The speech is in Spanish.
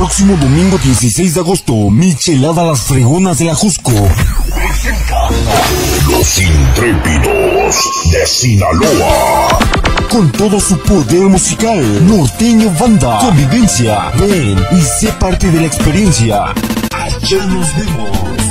próximo domingo 16 de agosto, Michelada Las Fregonas de la Jusco. Los intrépidos de Sinaloa. Con todo su poder musical, norteño banda, convivencia. Ven y sé parte de la experiencia. Allá nos vemos.